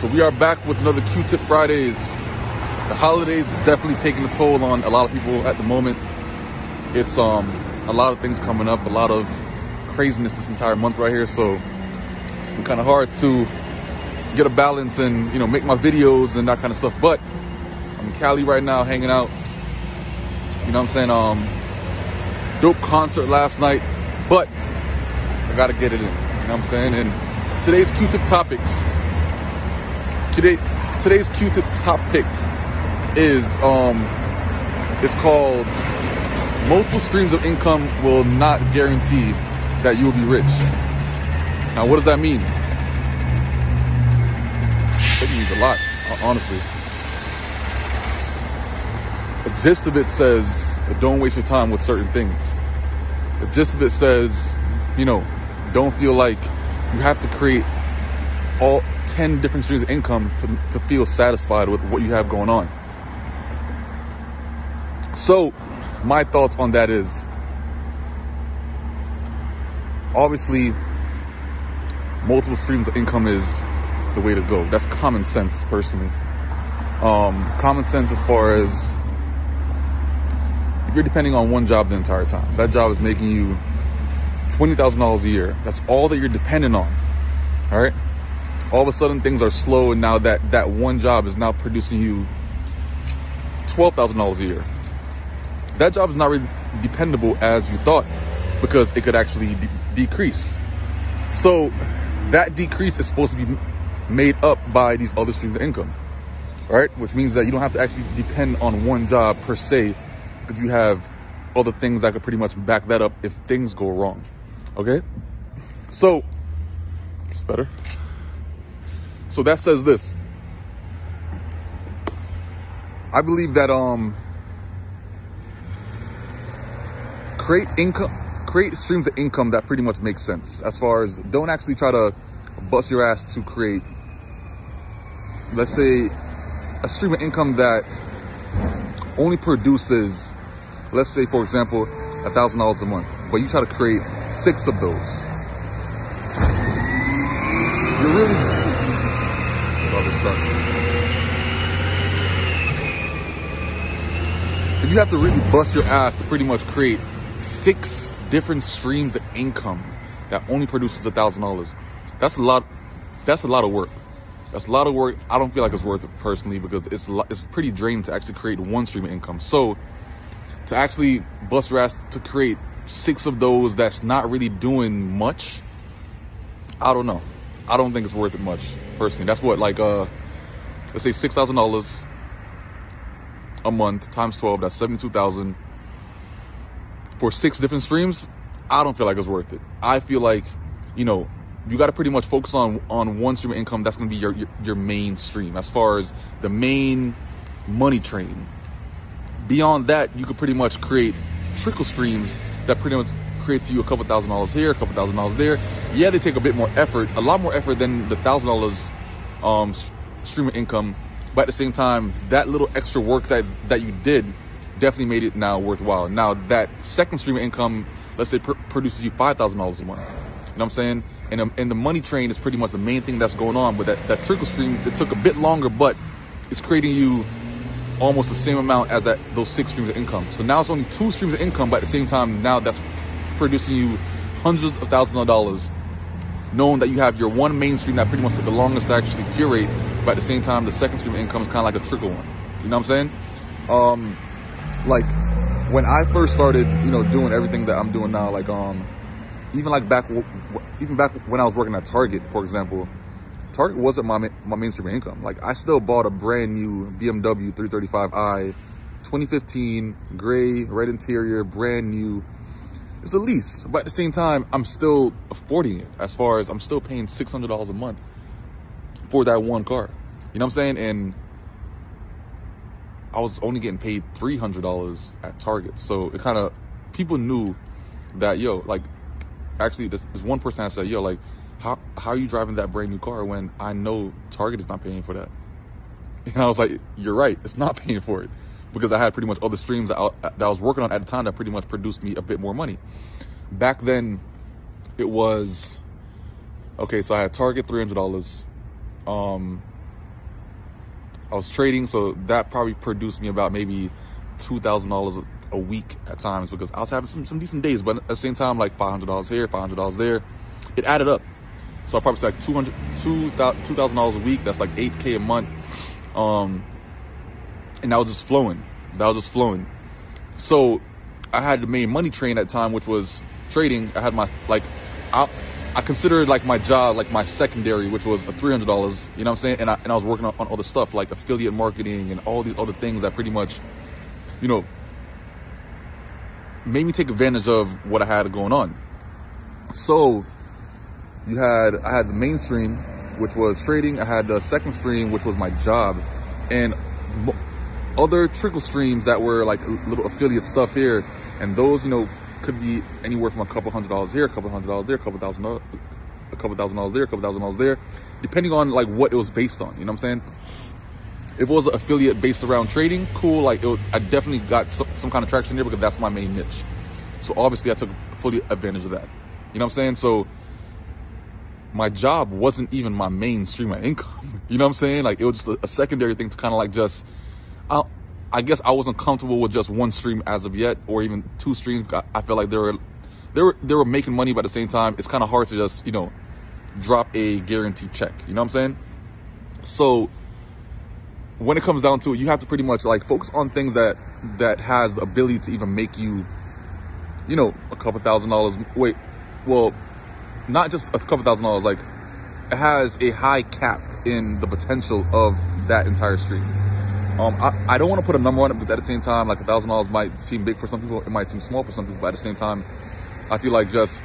So we are back with another Q-Tip Fridays. The holidays is definitely taking a toll on a lot of people at the moment. It's um a lot of things coming up, a lot of craziness this entire month right here. So it's been kind of hard to get a balance and you know make my videos and that kind of stuff. But I'm in Cali right now, hanging out. You know what I'm saying? Um, dope concert last night, but I gotta get it in. You know what I'm saying? And today's Q-Tip topics. Today, today's Q-Tip topic is um, it's called multiple streams of income will not guarantee that you will be rich. Now, what does that mean? It means a lot, honestly. The gist of it says, don't waste your time with certain things. The gist of it says, you know, don't feel like you have to create all 10 different streams of income to, to feel satisfied with what you have going on. So, my thoughts on that is obviously multiple streams of income is the way to go. That's common sense, personally. Um, common sense as far as if you're depending on one job the entire time, that job is making you $20,000 a year. That's all that you're dependent on. All right. All of a sudden things are slow. And now that that one job is now producing you $12,000 a year. That job is not really dependable as you thought because it could actually de- decrease. So that decrease is supposed to be made up by these other streams of income, right? Which means that you don't have to actually depend on one job per se because you have other things that could pretty much back that up if things go wrong. Okay? So, it's better. So that says this. I believe that um create income create streams of income that pretty much makes sense as far as don't actually try to bust your ass to create let's say a stream of income that only produces let's say for example a thousand dollars a month but you try to create six of those you're really if you have to really bust your ass to pretty much create six different streams of income that only produces a thousand dollars that's a lot that's a lot of work. That's a lot of work. I don't feel like it's worth it personally because it's it's pretty draining to actually create one stream of income. So to actually bust your ass to create six of those that's not really doing much i don't know i don't think it's worth it much personally. That's what like uh let's say six thousand dollars a month times 12 that's 72000 for six different streams i don't feel like it's worth it. I feel like you know you got to pretty much focus on on one stream of income that's going to be your, your your main stream. As far as the main money train. Beyond that you could pretty much create trickle streams that pretty much creates you a couple thousand dollars here a couple thousand dollars there. Yeah they take a bit more effort a lot more effort than the thousand dollars um stream of income. But at the same time that little extra work that that you did definitely made it now worthwhile. Now that second stream of income let's say pr- produces you five thousand dollars a month. You know what i'm saying? And, um, and the money train is pretty much the main thing that's going on but that, that trickle stream it took a bit longer but it's creating you almost the same amount as that those six streams of income. So now it's only two streams of income but at the same time now that's producing you hundreds of thousands of dollars knowing that you have your one main stream that pretty much took the longest to actually curate but at the same time the second stream of income is kind of like a trickle one. You know what i'm saying? Um like when i first started you know doing everything that i'm doing now like um even like back even back when i was working at target for example target wasn't my my mainstream income. Like i still bought a brand new bmw 335i 2015 gray red interior brand new it's a lease but at the same time i'm still affording it as far as i'm still paying $600 a month for that one car. You know what i'm saying? And i was only getting paid $300 at target. So it kind of people knew that yo like actually there's one person that said yo like how how are you driving that brand new car when i know target is not paying for that? And i was like you're right it's not paying for it because i had pretty much other streams that I, that I was working on at the time that pretty much produced me a bit more money back then it was okay so i had target $300 um I was trading, so that probably produced me about maybe two thousand dollars a week at times because I was having some, some decent days, but at the same time, like five hundred dollars here, five hundred dollars there, it added up. So I probably like 200 $2,000 a week. That's like 8K a month. Um, and that was just flowing. That was just flowing. So I had the main money train at time, which was trading. I had my, like, I, I considered like my job, like my secondary, which was a $300, you know what I'm saying? And I, and I was working on, on other stuff like affiliate marketing and all these other things that pretty much, you know, made me take advantage of what I had going on. So you had, I had the mainstream, which was trading. I had the second stream, which was my job and other trickle streams that were like little affiliate stuff here. And those, you know, could be anywhere from a couple hundred dollars here, a couple hundred dollars there, a couple thousand a couple thousand dollars there, a couple thousand dollars there, depending on like what it was based on. You know what I'm saying? If it was an affiliate based around trading, cool. Like was, I definitely got some, some kind of traction there because that's my main niche. So obviously I took fully advantage of that. You know what I'm saying? So my job wasn't even my main stream of income. You know what I'm saying? Like it was just a, a secondary thing to kind of like just, I, I guess I wasn't comfortable with just one stream as of yet, or even two streams. I, felt like they were, they were, they were making money, but at the same time, it's kind of hard to just, you know, drop a guaranteed check. You know what I'm saying? So when it comes down to it, you have to pretty much like focus on things that that has the ability to even make you, you know, a couple thousand dollars. Wait, well, not just a couple thousand dollars, like it has a high cap in the potential of that entire stream. Um, I, I don't want to put a number on it because at the same time, like a thousand dollars might seem big for some people, it might seem small for some people, but at the same time, I feel like just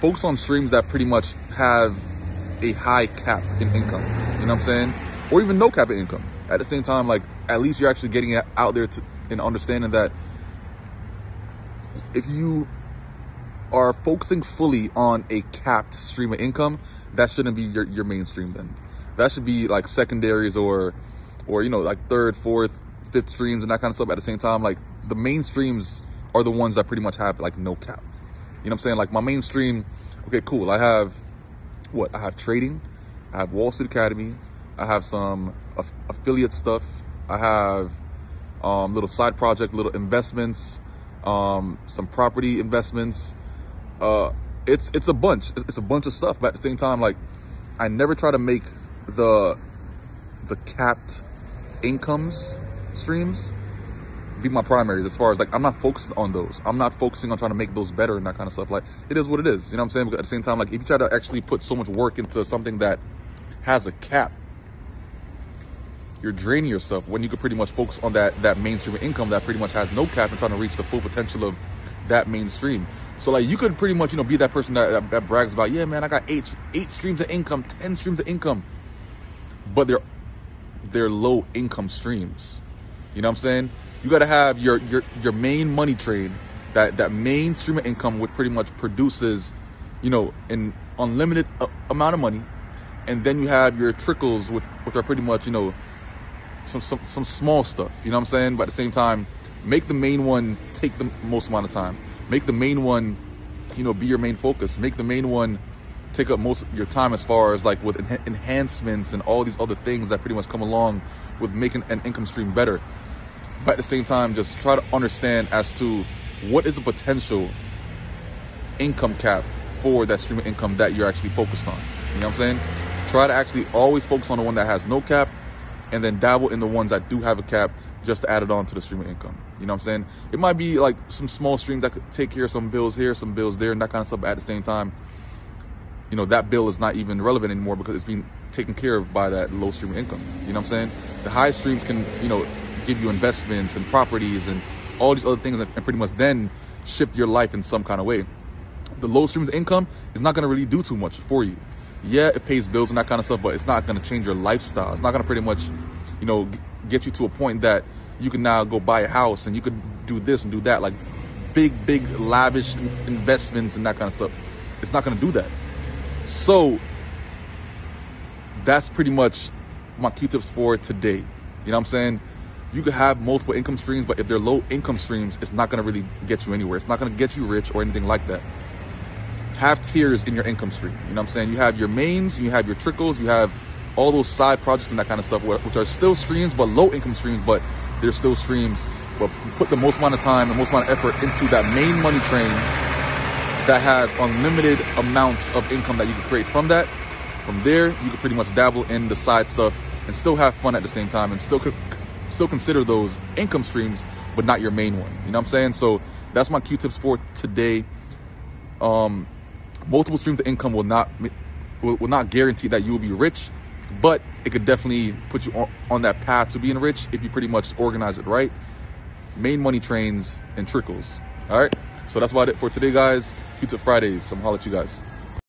focus on streams that pretty much have a high cap in income. You know what I'm saying? Or even no cap in income. At the same time, like at least you're actually getting out there to and understanding that if you are focusing fully on a capped stream of income, that shouldn't be your, your mainstream then. That should be like secondaries or, or, you know, like third, fourth, fifth streams and that kind of stuff at the same time. Like the mainstreams are the ones that pretty much have like no cap. You know what I'm saying? Like my mainstream, okay, cool. I have what? I have trading. I have Wall Street Academy. I have some aff affiliate stuff. I have um, little side project, little investments, um, some property investments, uh, it's it's a bunch. It's a bunch of stuff, but at the same time, like I never try to make the the capped incomes streams be my primaries as far as like I'm not focused on those. I'm not focusing on trying to make those better and that kind of stuff. Like it is what it is. You know what I'm saying? But at the same time, like if you try to actually put so much work into something that has a cap, you're draining yourself when you could pretty much focus on that that mainstream income that pretty much has no cap and trying to reach the full potential of that mainstream. So like you could pretty much, you know, be that person that, that, that, brags about, yeah, man, I got eight eight streams of income, 10 streams of income. But they're they're low income streams. You know what I'm saying? You gotta have your your your main money trade, that that main stream of income which pretty much produces, you know, an unlimited amount of money. And then you have your trickles, which which are pretty much, you know, some some some small stuff. You know what I'm saying? But at the same time, make the main one take the most amount of time make the main one, you know, be your main focus. Make the main one take up most of your time as far as like with en enhancements and all these other things that pretty much come along with making an income stream better. But at the same time, just try to understand as to what is the potential income cap for that stream of income that you're actually focused on. You know what I'm saying? Try to actually always focus on the one that has no cap and then dabble in the ones that do have a cap just to add it on to the stream of income. You know what I'm saying? It might be like some small streams that could take care of some bills here, some bills there, and that kind of stuff. At the same time, you know, that bill is not even relevant anymore because it's being taken care of by that low stream income. You know what I'm saying? The high streams can, you know, give you investments and properties and all these other things and pretty much then shift your life in some kind of way. The low streams income is not going to really do too much for you. Yeah, it pays bills and that kind of stuff, but it's not going to change your lifestyle. It's not going to pretty much, you know, get you to a point that you can now go buy a house and you could do this and do that, like big, big, lavish investments and that kind of stuff. It's not going to do that. So that's pretty much my Q-tips for today. You know what I'm saying? You could have multiple income streams, but if they're low income streams, it's not going to really get you anywhere. It's not going to get you rich or anything like that. Have tiers in your income stream. You know what I'm saying? You have your mains, you have your trickles, you have all those side projects and that kind of stuff, which are still streams, but low income streams, but they're still streams. But put the most amount of time, the most amount of effort into that main money train that has unlimited amounts of income that you can create from that. From there, you can pretty much dabble in the side stuff and still have fun at the same time and still still consider those income streams, but not your main one. You know what I'm saying? So that's my Q tips for today. Um, multiple streams of income will not will, will not guarantee that you will be rich, but it could definitely put you on, on that path to being rich if you pretty much organize it right. Main money trains and trickles. All right. So that's about it for today, guys. Q-Tip Fridays. I'm gonna at you guys.